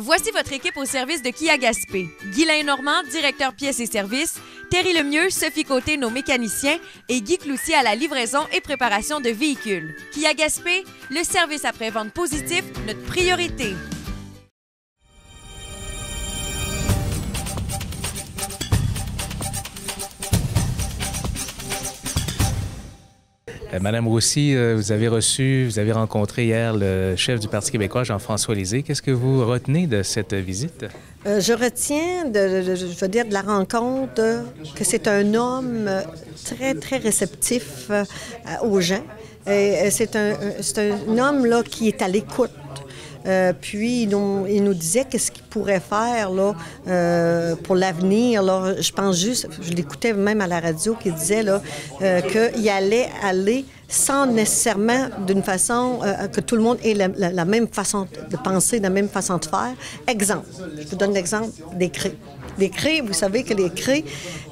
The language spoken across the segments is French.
Voici votre équipe au service de Kia Gaspé. Guylain Normand, directeur pièces et services, Terry Lemieux, Sophie Côté, nos mécaniciens, et Guy Cloutier à la livraison et préparation de véhicules. Kia Gaspé, le service après-vente positif, notre priorité. Madame Roussy, euh, vous avez reçu, vous avez rencontré hier le chef du Parti québécois, Jean-François Lisée. Qu'est-ce que vous retenez de cette visite? Euh, je retiens, de, je veux dire, de la rencontre euh, que c'est un homme euh, très, très réceptif euh, aux gens. Euh, c'est un, un homme là, qui est à l'écoute. Euh, puis, il nous, il nous disait qu'est-ce qu'il pourrait faire là, euh, pour l'avenir. là. Je pense juste, je l'écoutais même à la radio, qui disait là, euh, qu'il allait aller sans nécessairement d'une façon euh, que tout le monde ait la, même façon de penser, la même façon de faire. Exemple, je vous donne l'exemple des craies. Les craies, vous savez que les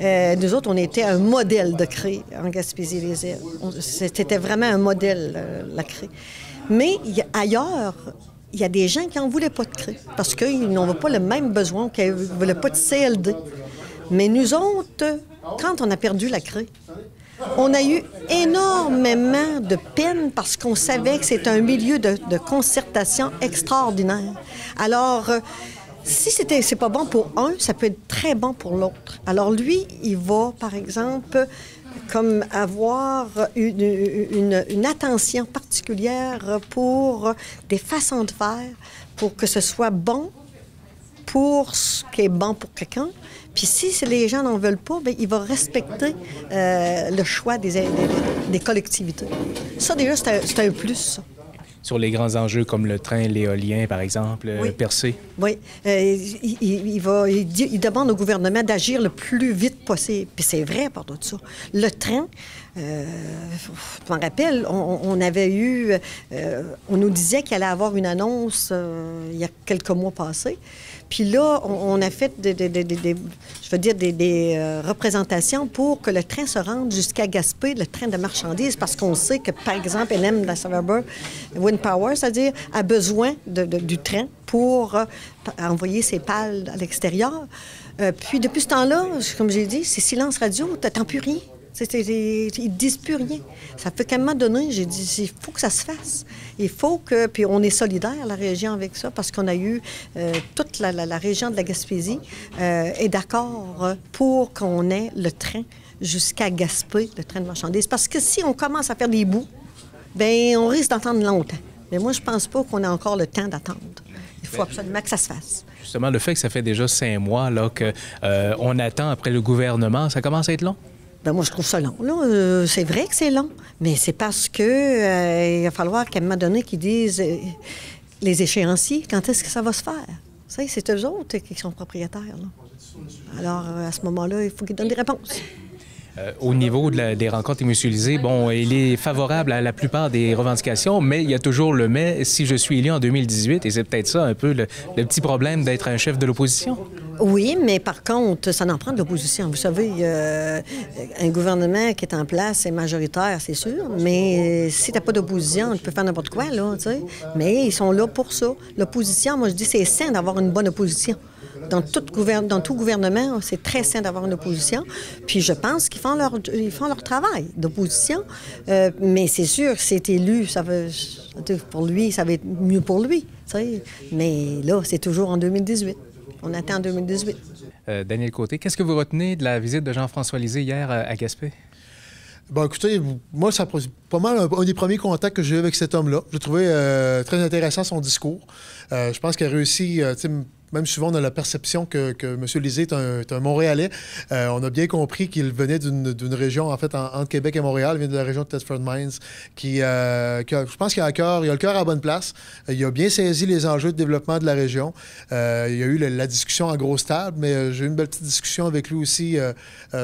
euh, nous autres, on était un modèle de craies en Gaspésie-les-Îles. C'était vraiment un modèle, la craie. Mais ailleurs, il y a des gens qui n'en voulaient pas de craies parce qu'ils n'ont pas le même besoin, qu'ils ne voulaient pas de CLD. Mais nous autres, quand on a perdu la craie, on a eu énormément de peine parce qu'on savait que c'est un milieu de, de concertation extraordinaire. Alors, euh, si c'était c'est pas bon pour un, ça peut être très bon pour l'autre. Alors lui, il va, par exemple, comme avoir une, attention particulière pour des façons de faire, pour que ce soit bon pour ce qui est bon pour quelqu'un. Puis si les gens n'en veulent pas, bien, il va respecter euh, le choix des, collectivités. Ça, déjà, c'est un, un plus, ça. Sur les grands enjeux comme le train, l'éolien, par exemple, euh, Oui. percé. Oui. Euh, il, il- il va, il, dit- il demande au gouvernement d'agir le plus vite possible. Puis c'est vrai, par de ça. Le train, euh, je m'en rappelle, on, on avait eu... euh, on nous disait qu'il allait avoir une annonce il y a quelques mois passés. Puis là, on, a fait des, représentations pour que le train se rende jusqu'à Gaspé, le train de marchandises, parce qu'on sait que, par exemple, NM de la Suburban Wind Power, c'est-à-dire, a besoin du train pour euh, envoyer ses pales à l'extérieur. Euh, puis depuis ce temps-là, comme j'ai dit, c'est silence radio, t'attends plus rien. Ils ne disent plus rien. Ça fait qu'à un moment donné, j'ai dit, il faut que ça se fasse. Il faut que... Puis on est solidaire, la région, avec ça, parce qu'on a eu... euh, toute la, la- la région de la Gaspésie euh, est d'accord euh, pour qu'on ait le train jusqu'à Gaspé, le train de marchandises. Parce que si on commence à faire des bouts, ben on risque d'attendre longtemps. Mais moi, je pense pas qu'on a encore le temps d'attendre. Il faut absolument que ça se fasse. Justement, le fait que ça fait déjà cinq mois là, qu'on attend après le gouvernement, ça commence à être long? Ben moi, je trouve ça long. Euh, c'est vrai que c'est long, mais c'est parce que euh, il va falloir qu'à un moment donné qu'ils disent euh, les échéanciers, quand est-ce que ça va se faire? C'est eux autres qui sont propriétaires. Alors, à ce moment-là, il faut qu'ils donnent des réponses. Au niveau des rencontres émotionnalisées, bon, il est favorable à la plupart des revendications, mais il y a toujours le mais si je suis élu en 2018, et c'est peut-être ça un peu le petit problème d'être un chef de l'opposition. Oui, mais par contre, ça en prend de l'opposition. Vous savez, euh, un gouvernement qui est en place est majoritaire, c'est sûr, mais euh, si t'as pas d'opposition, tu peux faire n'importe quoi, là, tu sais. Mais ils sont là pour ça. L'opposition, moi, je dis, c'est sain d'avoir une bonne opposition. Dans tout, gouvernement, c'est très sain d'avoir une opposition. Puis je pense qu'ils font leur, font leur travail d'opposition. Euh, mais c'est sûr, c'est élu, ça veut, pour lui, ça va être mieux pour lui. Mais là, c'est toujours en 2018. On attend en 2018. Euh, Daniel Côté, qu'est-ce que vous retenez de la visite de Jean-François Lisée hier à, à Gaspé? Bon, écoutez, moi, c'est pas mal un, un des premiers contacts que j'ai eu avec cet homme-là. J'ai trouvé euh, très intéressant son discours. Euh, je pense qu'il a réussi, euh, même souvent on a la perception que, M. Lisée est un, Montréalais. Euh, on a bien compris qu'il venait d'une région, en fait, en- entre Québec et Montréal. Il vient de la région de Thetford Mines, qui, euh, je pense qu'il a, cœur, il a le cœur à bonne place. Il a bien saisi les enjeux de développement de la région. Euh, il y a eu la, discussion en grosse table, mais j'ai eu une belle petite discussion avec lui aussi,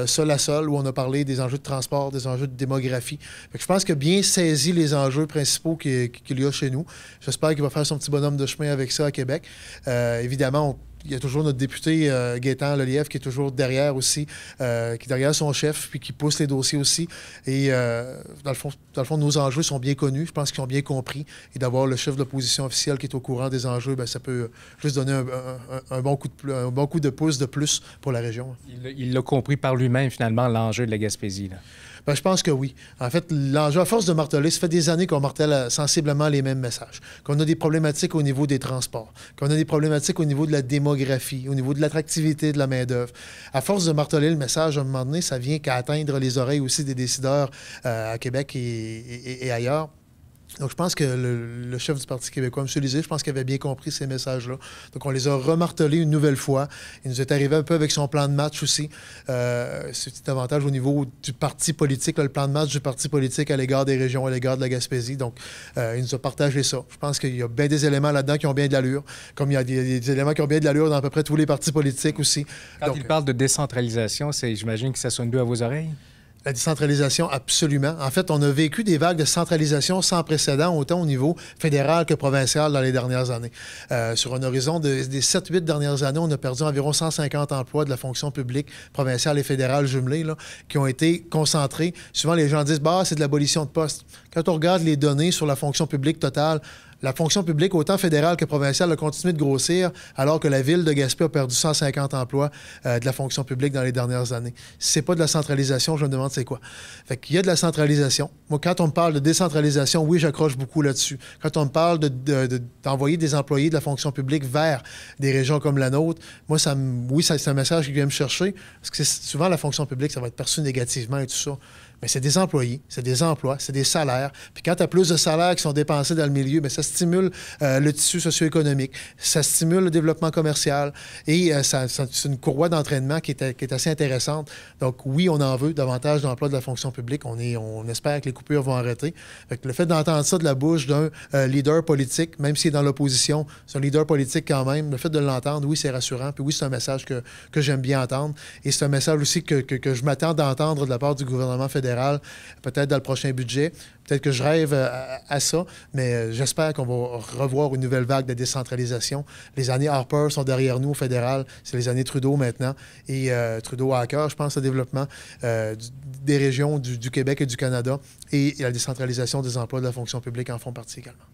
sol à sol, où on a parlé des enjeux de transport, des enjeux de démographie. Je pense qu'il a bien saisi les enjeux principaux qu'il y a chez nous. J'espère qu'il va faire son petit bonhomme de chemin avec ça à Québec. Euh, il y a toujours notre député euh, Gaétan Lelièvre qui est toujours derrière aussi, euh, qui est derrière son chef, puis qui pousse les dossiers aussi. Et euh, dans, le fond, nos enjeux sont bien connus, je pense qu'ils ont bien compris. Et d'avoir le chef de l'opposition officielle qui est au courant des enjeux, bien, ça peut juste donner un, bon coup de, pouce de plus pour la région. Il l'a- compris par lui-même, finalement, l'enjeu de la Gaspésie. Ben, je pense que oui. En fait, l'enjeu, à force de marteler, ça fait des années qu'on martèle euh, sensiblement les mêmes messages. Qu'on a des problématiques au niveau des transports, qu'on a des problématiques au niveau de la démographie, au niveau de l'attractivité de la main-d'œuvre. À force de marteler le message, à un moment donné, ça vient qu'à atteindre les oreilles aussi des décideurs euh, à Québec et, ailleurs. Donc, je pense que le, le chef du Parti québécois, M. Lisée, je pense qu'il avait bien compris ces messages-là. Donc, on les a remartelés une nouvelle fois. Il nous est arrivé un peu avec son plan de match aussi. Euh, c'est davantage au niveau du parti politique, là, le plan de match du parti politique à l'égard des régions, à l'égard de la Gaspésie. Donc, euh, il nous a partagé ça. Je pense qu'il y a bien des éléments là-dedans qui ont bien de l'allure, comme il y a des, des éléments qui ont bien de l'allure dans à peu près tous les partis politiques aussi. Quand Donc, il parle de décentralisation, c'est, j'imagine que ça sonne doux à vos oreilles? La décentralisation, absolument. En fait, on a vécu des vagues de centralisation sans précédent, autant au niveau fédéral que provincial dans les dernières années. Euh, sur un horizon de- des 7-8 dernières années, on a perdu environ 150 emplois de la fonction publique provinciale et fédérale jumelée, là, qui ont été concentrés. Souvent, les gens disent, bah, c'est de l'abolition de postes. Quand on regarde les données sur la fonction publique totale, la fonction publique, autant fédérale que provinciale, a continué de grossir, alors que la ville de Gaspé a perdu 150 emplois euh, de la fonction publique dans les dernières années. Si c'est pas de la centralisation, je me demande c'est quoi. Fait y a de la centralisation. Moi, quand on me parle de décentralisation, oui, j'accroche beaucoup là-dessus. Quand on me parle de- de- de- d'envoyer des employés de la fonction publique vers des régions comme la nôtre, moi, oui, c'est un message qui vient me chercher, parce que souvent, la fonction publique, ça va être perçu négativement et tout ça. Mais c'est des employés, c'est des emplois, c'est des salaires. Puis quand tu as plus de salaires qui sont dépensés dans le milieu, bien, ça stimule euh, le tissu socio-économique, ça stimule le développement commercial et euh, c'est une courroie d'entraînement qui est, assez intéressante. Donc oui, on en veut davantage d'emplois de la fonction publique. On, espère que les coupures vont arrêter. Fait que le fait d'entendre ça de la bouche d'un euh, leader politique, même s'il est dans l'opposition, c'est un leader politique quand même, le fait de l'entendre, oui, c'est rassurant. Puis oui, c'est un message que, j'aime bien entendre. Et c'est un message aussi que je m'attends d'entendre de la part du gouvernement fédéral, peut-être dans le prochain budget. Peut-être que je rêve euh, à, ça, mais euh, j'espère qu'on va revoir une nouvelle vague de décentralisation. Les années Harper sont derrière nous au fédéral. C'est les années Trudeau maintenant. Et euh, Trudeau a à cœur, je pense, le développement des régions du Québec et du Canada. Et la décentralisation des emplois de la fonction publique en font partie également.